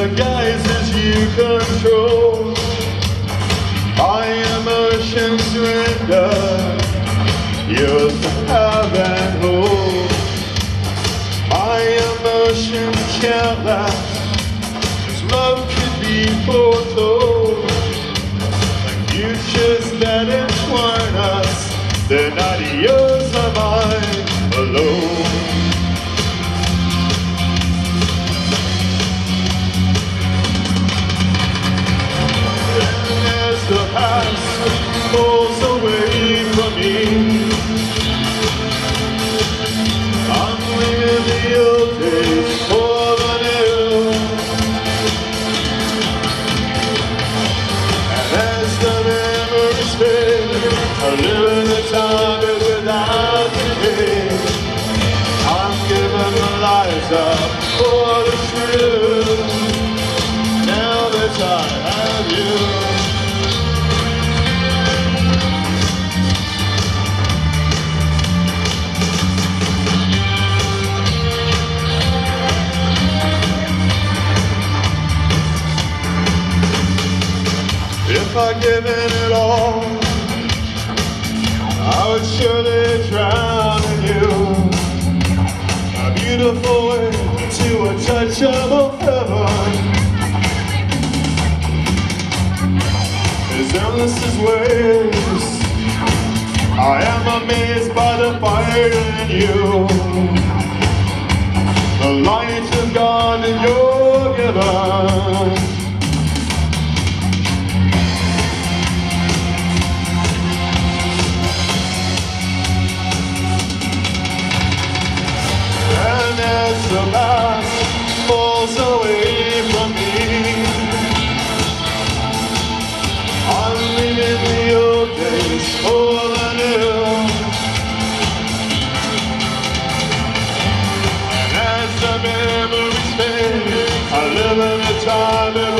the guises you control. My emotions surrender, yours to have and hold. Emotions can't last, as love could be foretold. Futures that entwine us, they're not yours I live in a time that without. I'm giving my lies up for the truth. Now that I have you. If given it all, Would surely drown in you. A beautiful way to a touchable heaven. As endless waves, I am amazed by the fire in you. The light as the past falls away from me, I'm leaving the old days for the new. And as the memories fade, I live in a time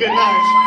Good night.